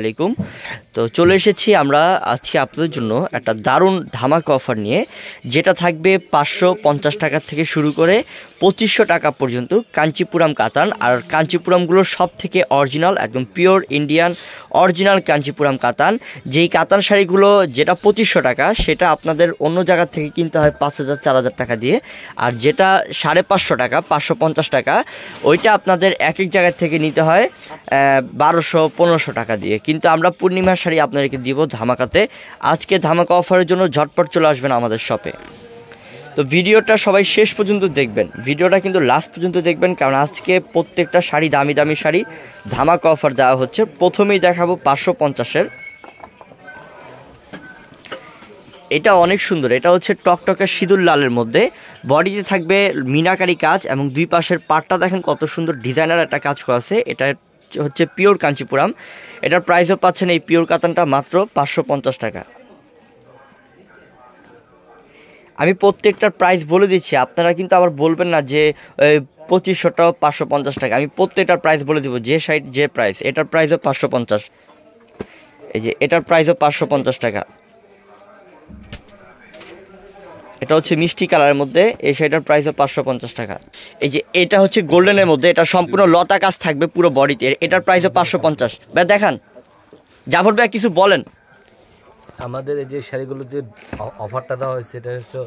আলাইকুম। তো চলে এসেছি আমরা আজকে আপনাদের জন্য একটা দারুণ ধামাকা অফার নিয়ে, যেটা থাকবে পাঁচশো পঞ্চাশ টাকা থেকে শুরু করে পঁচিশশো টাকা পর্যন্ত কাঞ্চিপুরাম কাতান। আর কাঞ্চিপুরামগুলো সব থেকে অরিজিনাল, একদম পিওর ইন্ডিয়ান অরিজিনাল কাঞ্চিপুরাম কাতান। যেই কাতান শাড়িগুলো যেটা পঁচিশশো টাকা, সেটা আপনাদের অন্য জায়গা থেকে কিনতে হয় পাঁচ হাজার, চার হাজার টাকা দিয়ে। আর যেটা সাড়ে পাঁচশো টাকা, পাঁচশো পঞ্চাশ টাকা, ওইটা আপনাদের এক এক জায়গা থেকে নিতে হয় বারোশো, পনেরোশো টাকা দিয়ে। কিন্তু আমরা পূর্ণিমার শাড়ি আপনাদেরকে দিব ধামাকাতে। আজকে ধামাকা অফারের জন্য ঝটপট চলে আসবেন আমাদের শপে। তো ভিডিওটা সবাই শেষ পর্যন্ত দেখবেন। ভিডিওটা কিন্তু লাস্ট পর্যন্ত দেখবেন, কারণ আজকে প্রত্যেকটা শাড়ি দামি দামি শাড়ি ধামাকা অফার দেওয়া হচ্ছে। প্রথমেই দেখাবো পাঁচশো পঞ্চাশের। এটা অনেক সুন্দর। এটা হচ্ছে টকটকে সিঁদুর লালের মধ্যে। বডিতে থাকবে মিনাকারি কাজ এবং দুই পাশের পাটটা দেখেন কত সুন্দর ডিজাইনার একটা কাজ করা আছে। এটা হচ্ছে পিওর কাঞ্চিপুরাম। এটার প্রাইসও পাচ্ছেন এই পিওর কাতানটা মাত্র পাঁচশো পঞ্চাশ টাকা। আমি প্রত্যেকটার প্রাইস বলে দিচ্ছি, আপনারা কিন্তু আবার বলবেন না যে পঁচিশশোটা পাঁচশো পঞ্চাশ টাকা। আমি প্রত্যেকটার প্রাইস বলে দিব, যে সাইড যে প্রাইস এটার প্রাইসও পাঁচশো পঞ্চাশ। এই যে, এটার প্রাইসও পাঁচশো পঞ্চাশ টাকা। এটা হচ্ছে মিষ্টি কালারের মধ্যে, এই শাড়িটার প্রাইস হবে পাঁচশো পঞ্চাশ টাকা। এই যে এটা হচ্ছে গোল্ডেনের মধ্যে, এটা সম্পূর্ণ লতা কাজ থাকবে পুরো বডিতে এটার প্রাইস প্রাইসও পাঁচশো পঞ্চাশ। ভাই, দেখান। জাফর ভাই, কিছু বলেন। আমাদের এই যে শাড়িগুলো যে অফারটা দেওয়া হয়েছে, এটা হচ্ছে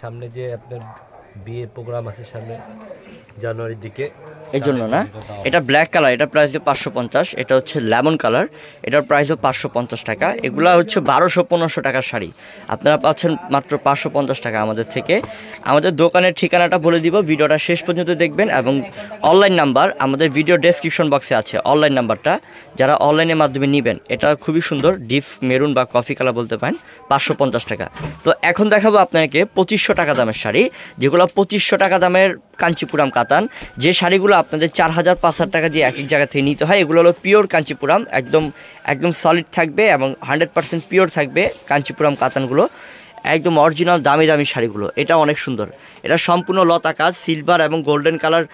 সামনে যে আপনার বিয়ে প্রোগ্রাম আছে সামনে জানুয়ারির দিকে এই জন্য না? এটা ব্ল্যাক কালার এটা প্রাইস হচ্ছে পাঁচশো পঞ্চাশ, এটা হচ্ছে লেমন কালার এটার প্রাইসও পাঁচশো পঞ্চাশ টাকা। এগুলো হচ্ছে বারোশো পনেরোশো টাকার শাড়ি। আপনারা পাচ্ছেন মাত্র পাঁচশো পঞ্চাশ টাকা আমাদের থেকে। আমাদের দোকানের ঠিকানাটা বলে দিব, ভিডিওটা শেষ পর্যন্ত দেখবেন এবং অনলাইন নাম্বার আমাদের ভিডিও ডেসক্রিপশন বক্সে আছে অনলাইন নাম্বারটা যারা অনলাইনের মাধ্যমে নেবেন, এটা খুবই সুন্দর, ডিপ মেরুন বা কফি কালার বলতে পারেন, পাঁচশো পঞ্চাশ টাকা। তো এখন দেখাবো আপনাকে পঁচিশশো টাকা দামের শাড়ি, যেগুলো পঁচিশশো টাকা দামের কাঞ্চিপুরাম কাতান। যে শাড়িগুলো আপনাদের চার হাজার পাঁচ হাজার টাকা দিয়ে এক এক জায়গা থেকে নিতে হয়। এগুলো হলো পিওর কাঞ্চিপুরাম, একদম একদম সলিড থাকবে এবং হান্ড্রেড পার্সেন্ট পিওর থাকবে কাঞ্চিপুরাম কাতানগুলো। একদম অরিজিনাল দামি দামি শাড়িগুলো। এটা অনেক সুন্দর। এটা সম্পূর্ণ লতা কাজ সিলভার এবং গোল্ডেন কালার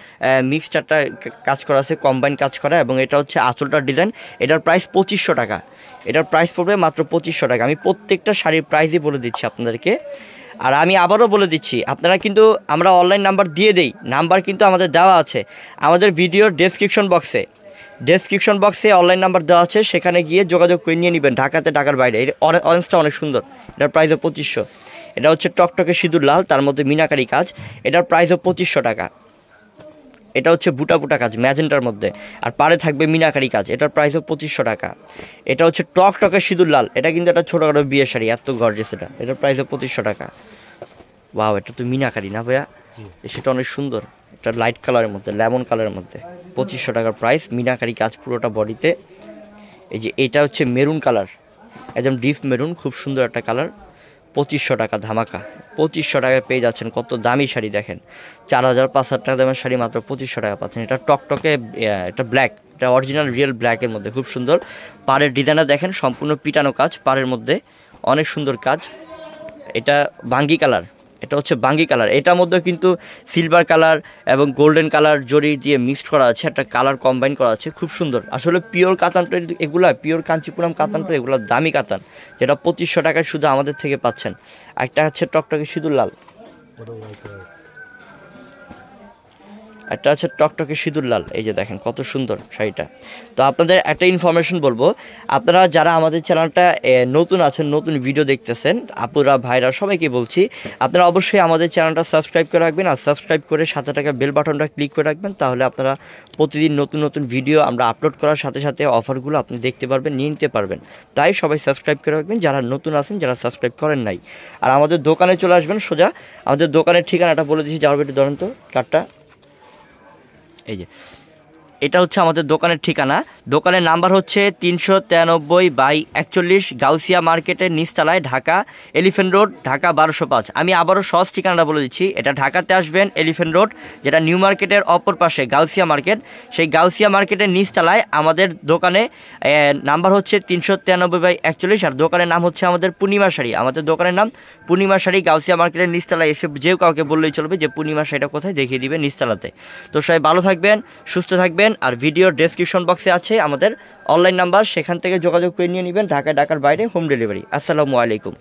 মিক্সড একটা কাজ করা আছে কম্বাইন কাজ করা এবং এটা হচ্ছে আঁচলটার ডিজাইন এটার প্রাইস পঁচিশশো টাকা। এটার প্রাইস পড়বে মাত্র পঁচিশশো টাকা। আমি প্রত্যেকটা শাড়ির প্রাইসই বলে দিচ্ছি আপনাদেরকে। আর আমি আবারও বলে দিচ্ছি, আপনারা কিন্তু, আমরা অনলাইন নাম্বার দিয়ে দেই নাম্বার কিন্তু আমাদের দেওয়া আছে, আমাদের ভিডিওর ডেসক্রিপশন বক্সে ডেসক্রিপশন বক্সে অনলাইন নাম্বার দেওয়া আছে, সেখানে গিয়ে যোগাযোগ করে নিয়ে নেবেন, ঢাকাতে ঢাকার বাইরে। অনেক অরেঞ্জটা অনেক সুন্দর, এটার প্রাইসও পঁচিশশো। এটা হচ্ছে টকটকে সিঁদুর লাল, তার মধ্যে মিনাকারি কাজ, এটার প্রাইসও পঁচিশশো টাকা। এটা হচ্ছে বুটা বুটা কাজ ম্যাজেন্টার মধ্যে। আর পারে থাকবে মিনাকারি কাজ এটার প্রাইসও পঁচিশশো টাকা। এটা হচ্ছে টক টকের সিঁদুর লাল এটা কিন্তু একটা ছোটোখাটো বিয়ের শাড়ি এত গর্জেস এটা। এটার প্রাইসও পঁচিশশো টাকা। বাহ এটা তো মিনাকারি না ভাইয়া? সেটা অনেক সুন্দর। এটা লাইট কালারের মধ্যে লেমন কালারের মধ্যে। পঁচিশশো টাকার প্রাইস মিনাকারি কাজ পুরোটা বডিতে। এই যে এটা হচ্ছে মেরুন কালার একদম ডিপ মেরুন খুব সুন্দর একটা কালার পঁচিশশো টাকা ধামাকা। পঁচিশশো টাকায় পেয়ে যাচ্ছেন কত দামি শাড়ি দেখেন। চার হাজার পাঁচ হাজার টাকা দামের শাড়ি মাত্র পঁচিশশো টাকা পাচ্ছেন। এটা টকটকে এটা ব্ল্যাক এটা অরিজিনাল রিয়েল ব্ল্যাকের মধ্যে, খুব সুন্দর। পাড়ের ডিজাইনটা দেখেন, সম্পূর্ণ পিটানো কাজ, পাড়ের মধ্যে অনেক সুন্দর কাজ। এটা বাঙ্গি কালার এটা হচ্ছে বাঙ্গি কালার। এটার মধ্যে কিন্তু সিলভার কালার এবং গোল্ডেন কালার জড়ি দিয়ে মিক্সড করা আছে, একটা কালার কম্বাইন করা আছে, খুব সুন্দর। আসলে পিওর কাতান তো এগুলা পিওর কাঞ্চিপুরাম কাতান তো এগুলো দামি কাতান, যেটা পঁচিশশো টাকায় শুধু আমাদের থেকে পাচ্ছেন। একটা হচ্ছে টকটকে সিঁদুর লাল। একটা আছে টকটকে সিঁদুর লাল। এই যে দেখেন, কত সুন্দর শাড়িটা। তো আপনাদের একটা ইনফরমেশন বলব, আপনারা যারা আমাদের চ্যানেলটা নতুন আছেন, নতুন ভিডিও দেখতেছেন, আপুরা, ভাইরা, সবাইকে বলছি, আপনারা অবশ্যই আমাদের চ্যানেলটা সাবস্ক্রাইব করে রাখবেন আর সাবস্ক্রাইব করে সাথে টাকা বেল বাটনটা ক্লিক করে রাখবেন, তাহলে আপনারা প্রতিদিন নতুন নতুন ভিডিও আমরা আপলোড করার সাথে সাথে অফারগুলো আপনি দেখতে পারবেন, নিয়ে নিতে পারবেন। তাই সবাই সাবস্ক্রাইব করে রাখবেন, যারা নতুন আছেন, যারা সাবস্ক্রাইব করেন নাই। আর আমাদের দোকানে চলে আসবেন সোজা। আমাদের দোকানের ঠিকানাটা বলে দিচ্ছি যাওয়ার একটু ধরেন তো কার্ডটা এই যে এটা হচ্ছে আমাদের দোকানের ঠিকানা। দোকানের নাম্বার হচ্ছে তিনশো তিরানব্বই বাই একচল্লিশ গাউসিয়া মার্কেটের নিচতলায় ঢাকা এলিফেন্ট রোড, ঢাকা বারোশো পাঁচ। আমি আবারও সহজ ঠিকানাটা বলে দিচ্ছি। এটা ঢাকাতে আসবেন এলিফেন্ট রোড, যেটা নিউ মার্কেটের অপর পাশে গাউসিয়া মার্কেট। সেই গাউসিয়া মার্কেটের নিচতলায় আমাদের দোকানে নাম্বার হচ্ছে তিনশো তিরানব্বই বাই একচল্লিশ আর দোকানের নাম হচ্ছে আমাদের পূর্ণিমা শাড়ি। আমাদের দোকানের নাম পূর্ণিমা শাড়ি গাউসিয়া মার্কেটের নিচতলায়। এসে যেও কাউকে বললেই চলবে যে পূর্ণিমা শাড়িটা কোথায় দেখিয়ে দিবে নিচতলাতে। তো সবাই ভালো থাকবেন, সুস্থ থাকবেন। পারবেন আর ভিডিওর ডেসক্রিপশন বক্সে আছে আমাদের অনলাইন নাম্বার সেখান থেকে যোগাযোগ করে নিয়ে নেবেন ঢাকায়, ঢাকার বাইরে হোম ডেলিভারি আসসালামু আলাইকুম।